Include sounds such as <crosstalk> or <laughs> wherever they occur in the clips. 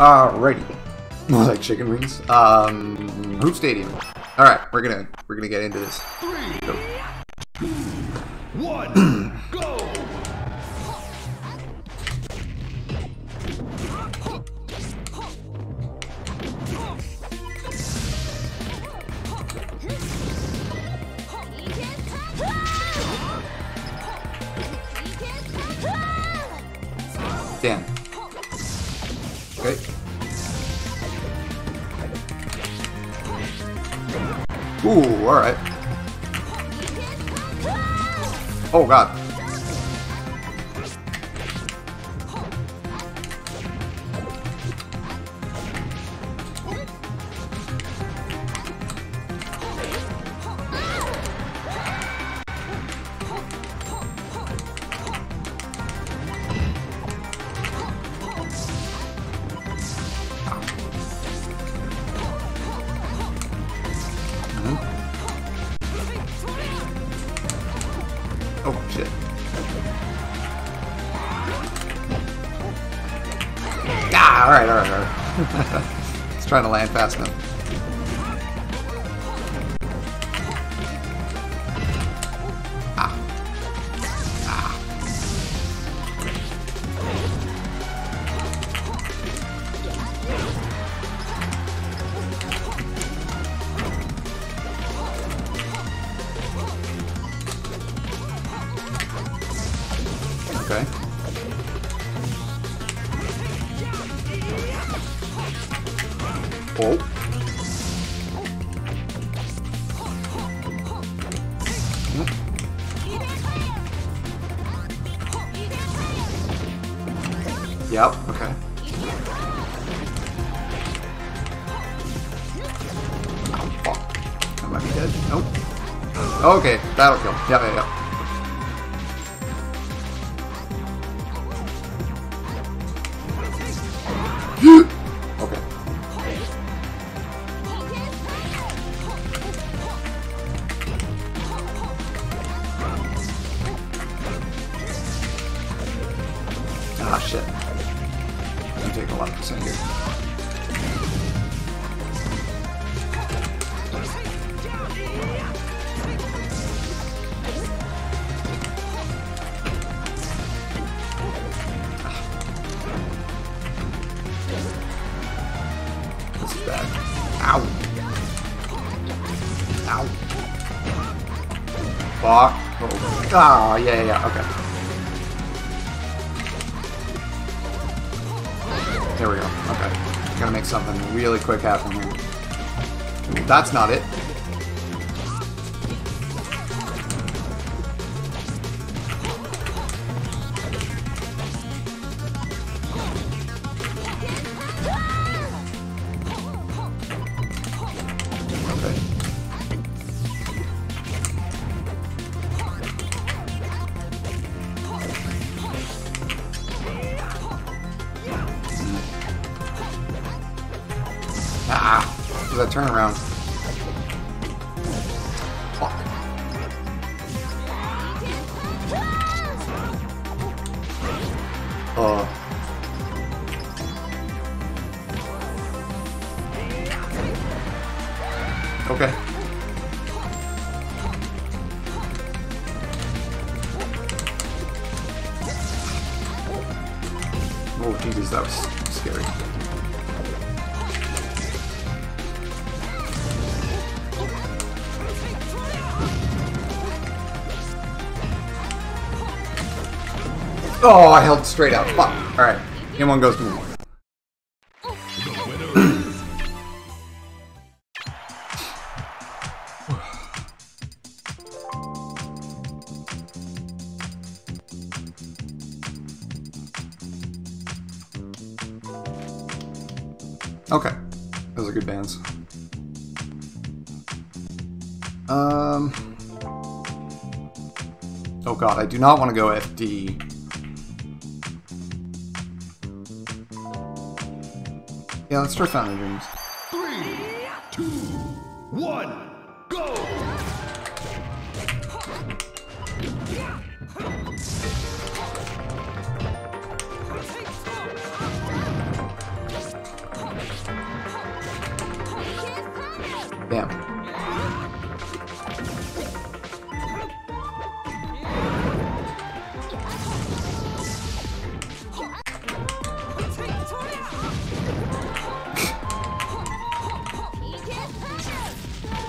Alrighty. <laughs> More like chicken wings. Um, Hoop Stadium. All right, we're gonna we're gonna get into this. Three, Go. two, one, Ooh, all right. Oh god. It's trying to land fast enough. Fuck. I might be dead. Nope. Okay, that'll kill. Yep, yep, yep. That's not it. Ah, that? Oh, I held straight out. Fuck. Alright. Game one goes to me. <sighs> Okay. Those are good bands. Um. Oh god, I do not want to go FD. Yeah, let's try Fountain Dreams.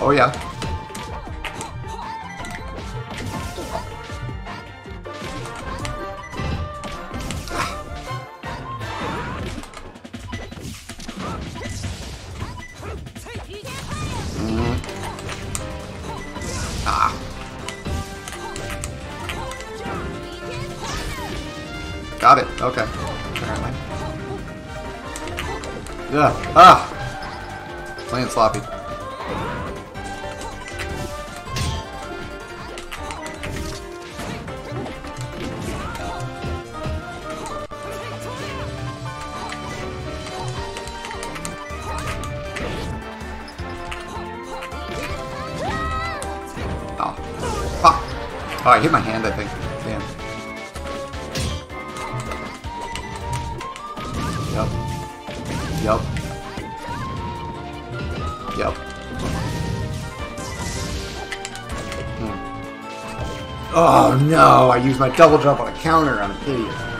Oh yeah. Oh no, I used my double jump on a counter. on a idiot.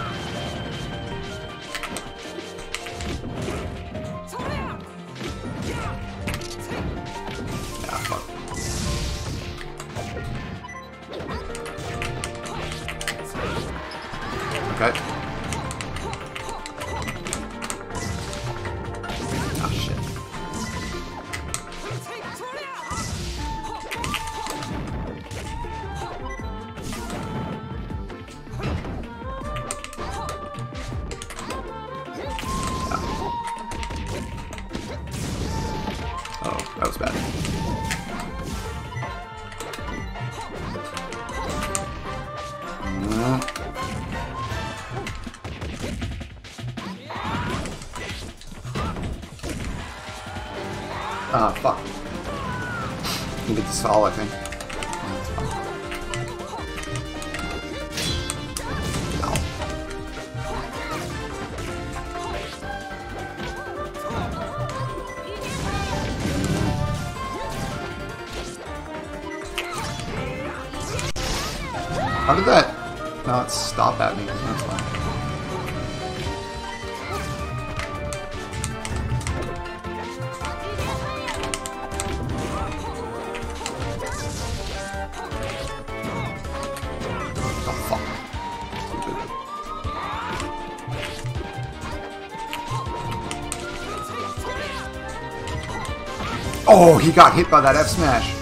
How did that not stop at me? That's fine. Oh, oh, oh, he got hit by that F smash.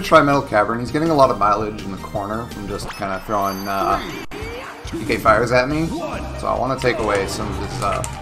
Gonna try Metal Cavern. He's getting a lot of mileage in the corner from just kind of throwing uh, PK fires at me. So I want to take away some of his. Uh...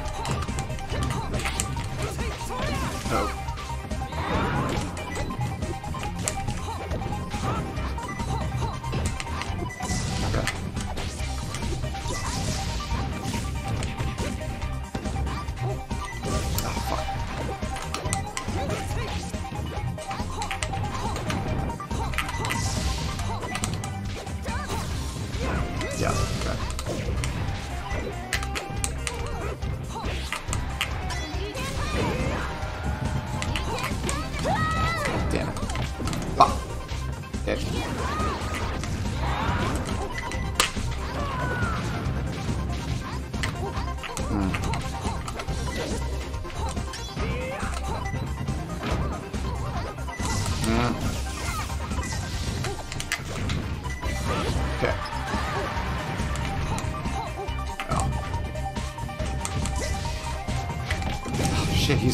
Yeah, okay.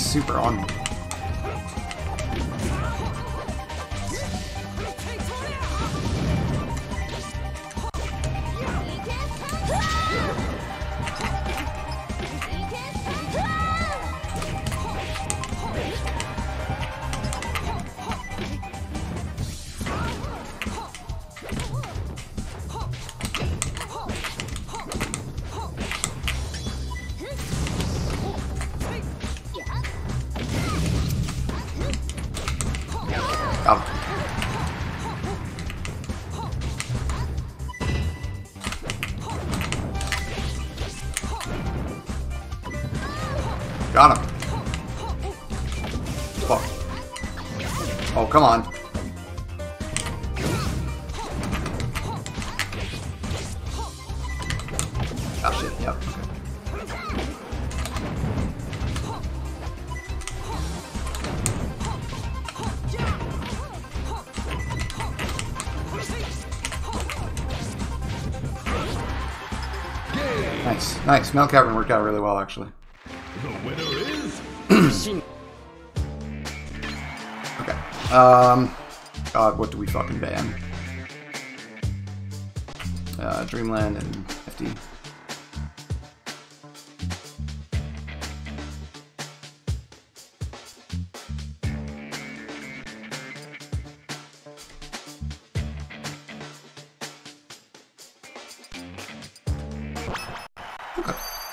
Super on come on. Oh shit, yep. Nice, nice. Metal Cavern worked out really well, actually. Um, God, what do we fucking ban? Uh, Dreamland and FD.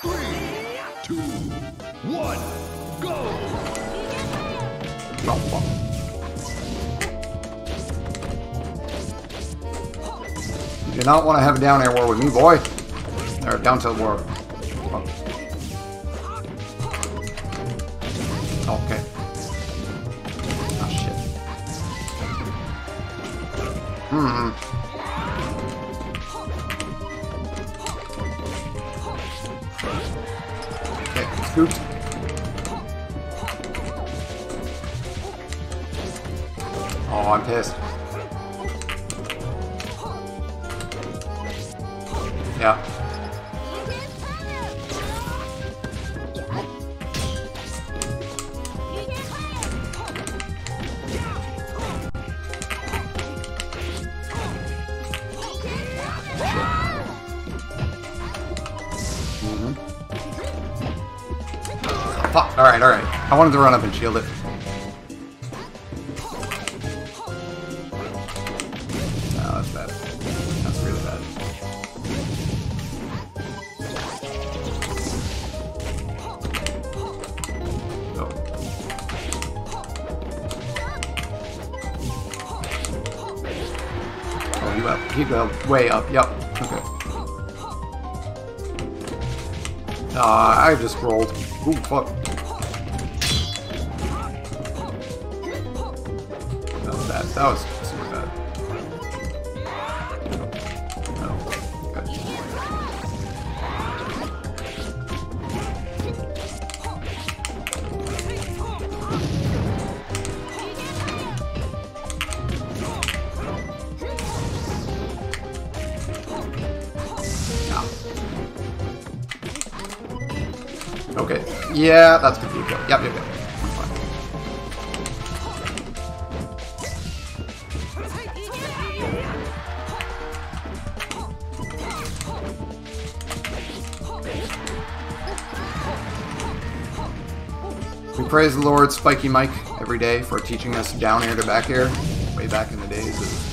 three, two, one, go! Do not want to have a down air war with me, boy. Or down tilt war. Fuck. Alright, alright. I wanted to run up and shield it. No, that's bad. That's really bad. Go. Oh, you up. Keep up. Way up. Yep. Okay. Ah, I just rolled. Ooh, fuck. That was super bad. Oh, okay. Ow. Okay. Yeah, that's good. Yep, yep, yep. Praise the Lord, Spiky Mike, every day for teaching us down air to back air, way back in the days of.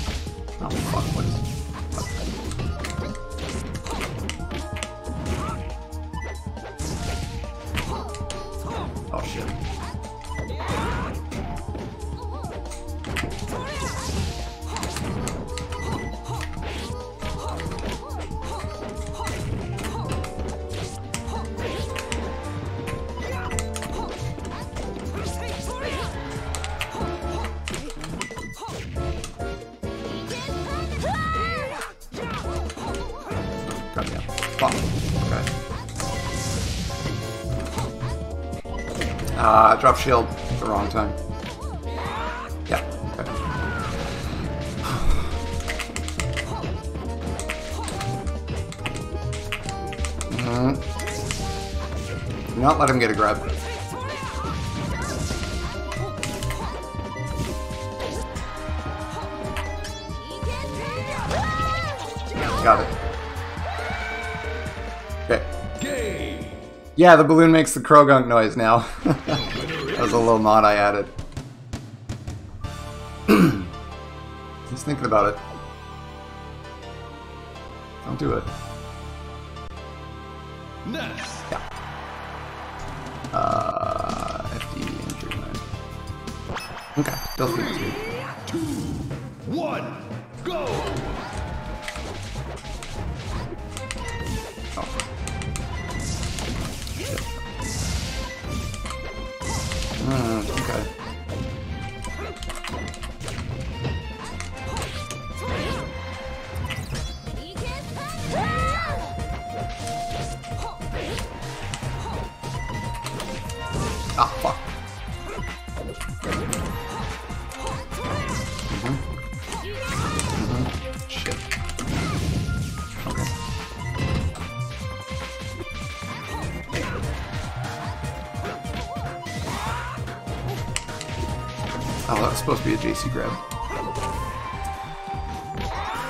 Crap, yeah. Fuck. Okay. Uh, drop shield the wrong time. Yeah, okay. Mm -hmm. Not let him get a grab. Got it. Yeah, the balloon makes the Croagunk noise now. <laughs> that was a little mod I added. <clears throat> He's thinking about it. Don't do it. Ness. Yeah. Uh, FD injury mode. Okay, they'll feed two. Two. Shit. JC grab.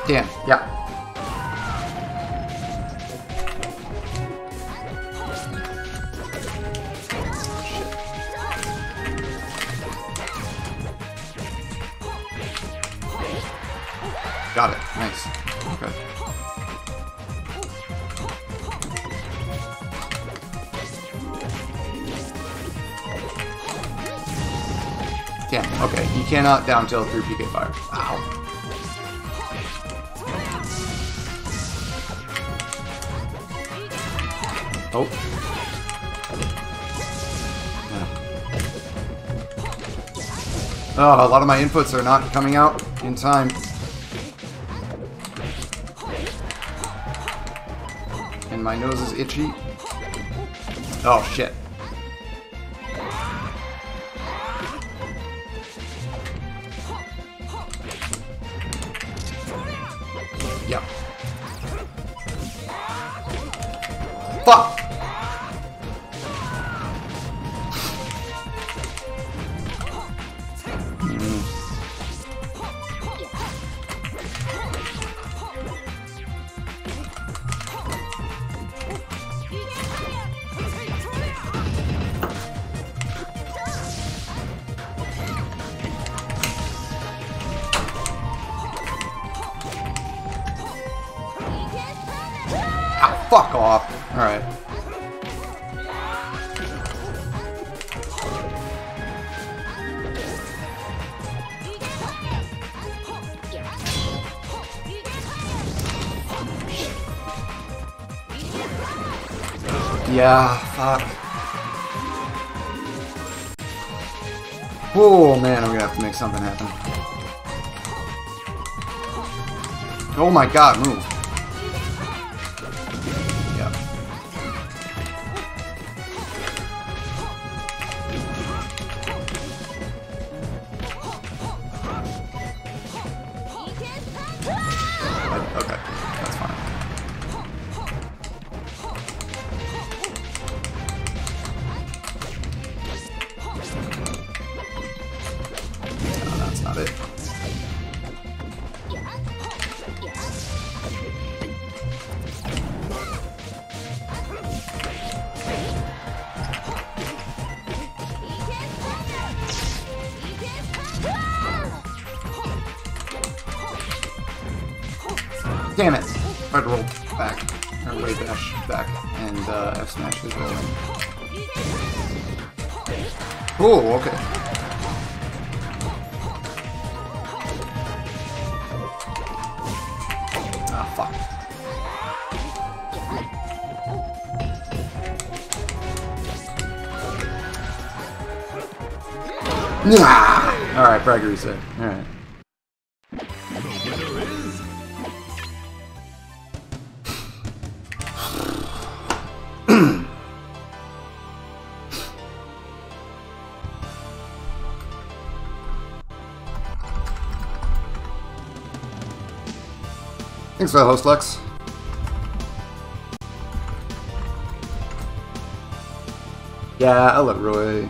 Damn, yeah. Damn, okay. you cannot down tilt through PK fire. Ow. Oh. Oh, a lot of my inputs are not coming out in time. And my nose is itchy. Oh, shit. Fuck off. Alright. Yeah, fuck. Oh man, I'm gonna have to make something happen. Oh my god, move. Damn it! I'd roll back. Or way dash back. And uh, F smash is rolling. Oh, okay. Ah, fuck. Nah! Alright, Bragg reset. Alright. The Thanks for the host, Lux. Yeah, I love Roy.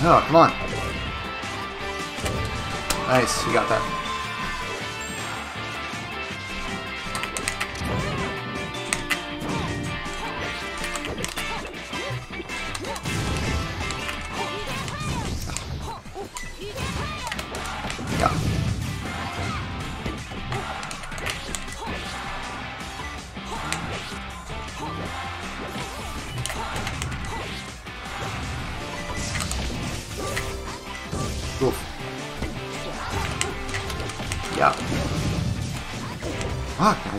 Oh, come on. Nice, you got that.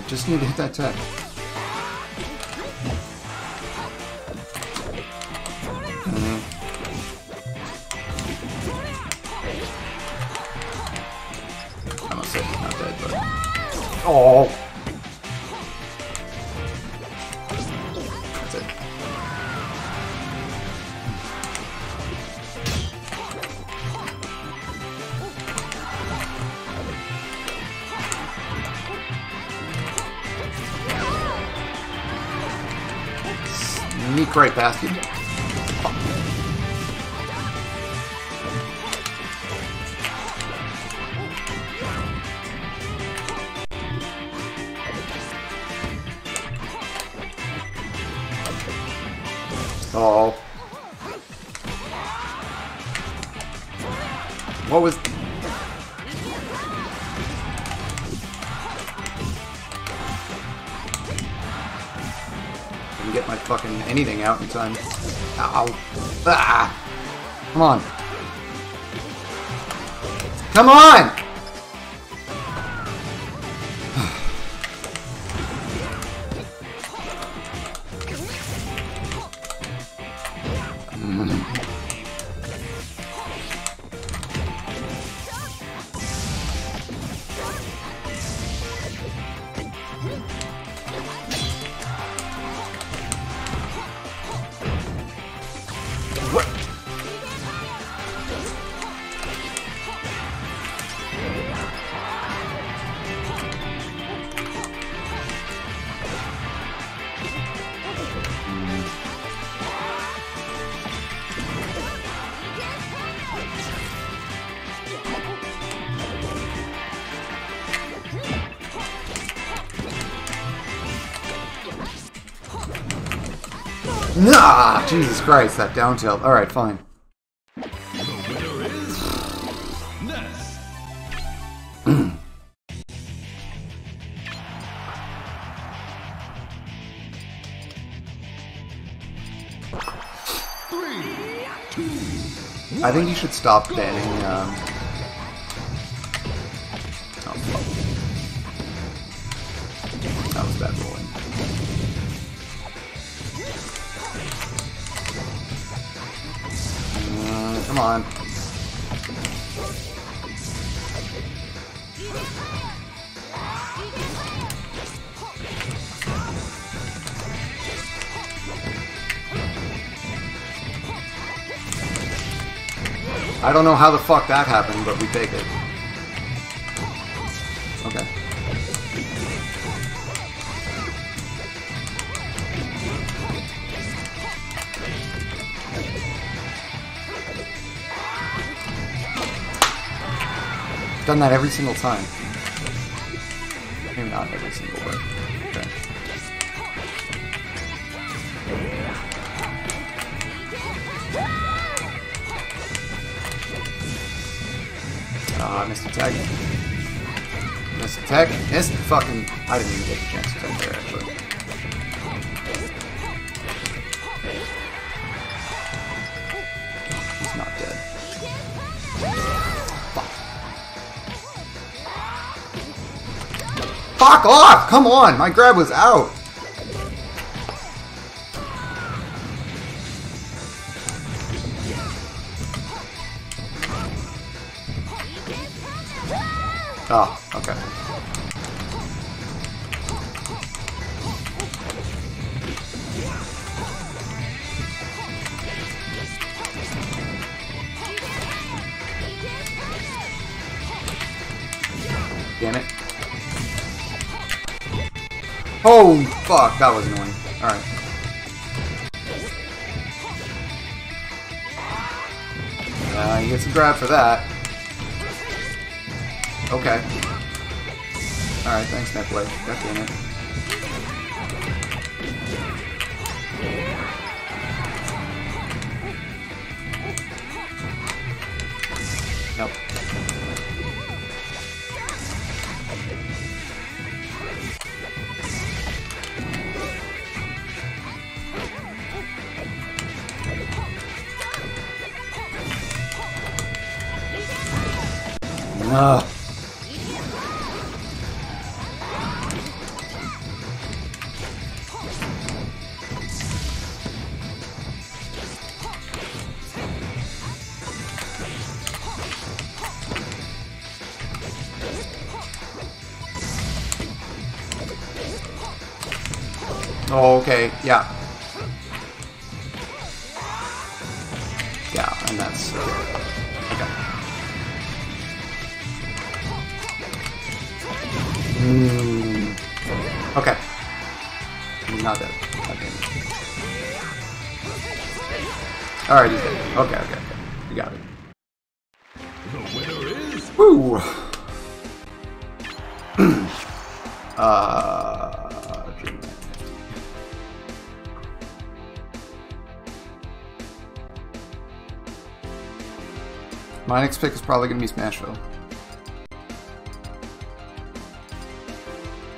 Just need to hit that tech. Sneak right past you. Time. Ow. Ah! Come on. Come on! Jesus Christ, that down tilt. Alright, fine. The winner is Ness. Three, <clears throat> two, I think you should stop banning, um... come on. I don't know how the fuck that happened, but we take it. Done that every single time. Maybe not every single, but. Ah, missed attack. Missed attack. Missed fucking. I didn't even get a chance to attack there, actually. Fuck off! Come on! My grab was out! Oh, Oh, fuck, that was annoying. Alright. Uh, you get some grab for that. Okay. Alright, thanks, Netplay. God damn it. Nope. Ugh. Oh, okay, yeah. Yeah, <clears throat> uh, My next pick is probably going to be Smashville.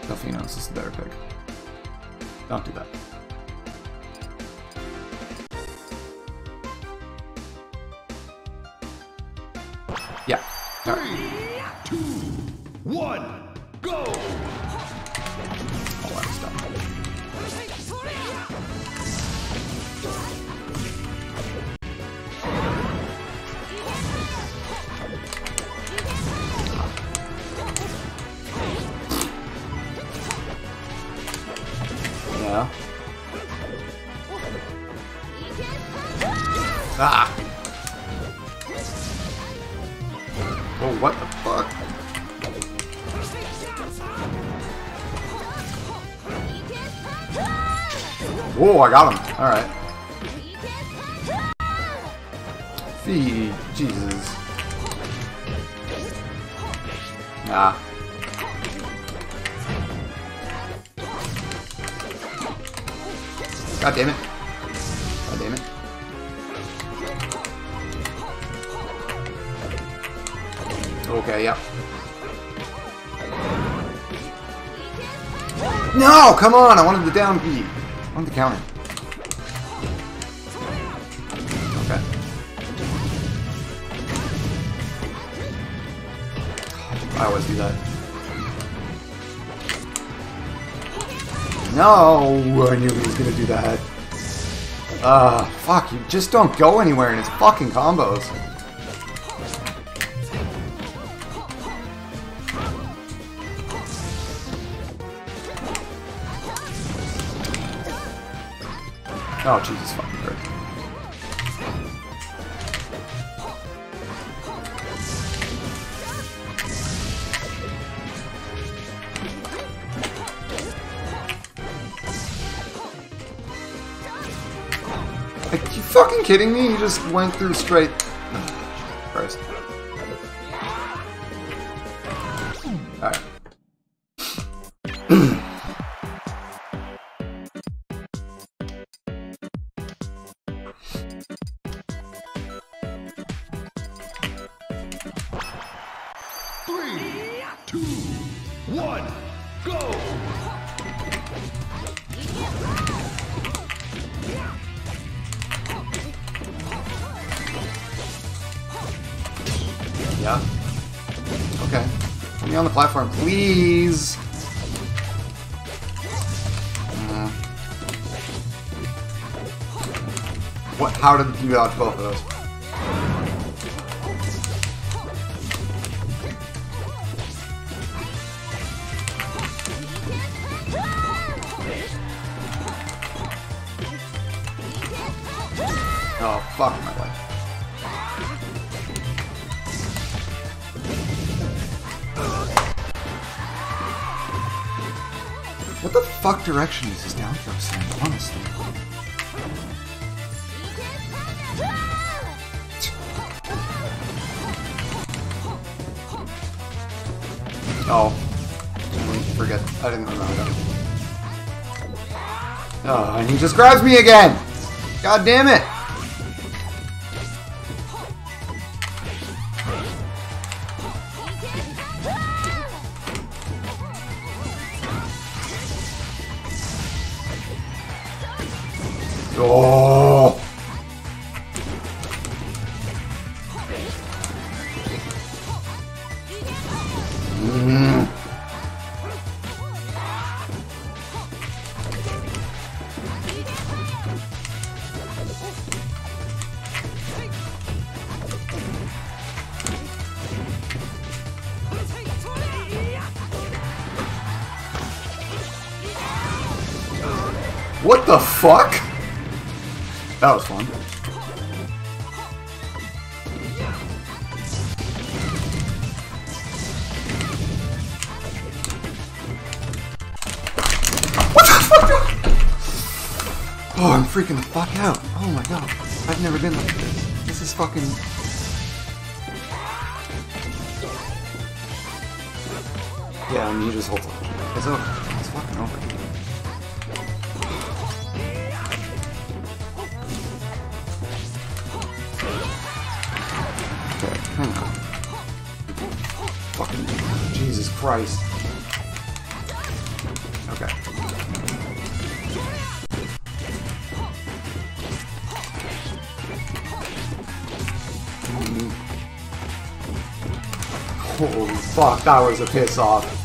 Delfino's is the better pick. Don't do that. Yeah. Alright. two, Whoa, I got him. Alright. Jesus. Nah. God damn it. God damn it. Okay, yeah. No, come on! I wanted the down beat. Wanted the counter. Okay. I always do that. No, I knew he was gonna do that. Ah, fuck, you just don't go anywhere in his fucking combos. Oh, Jesus fucking Christ. Like, you fucking kidding me? You just went through straight. Fuck direction is his down throw send, honestly? Oh. Forget. I didn't remember. that. Oh, and he just grabs me again! God damn it! What the fuck? That was fun. What the fuck? Oh, I'm freaking the fuck out. Oh my god. I've never been like this. This is fucking... Yeah, I mean, you just hold on. It's over. Christ. Okay. Holy fuck, that was a piss off.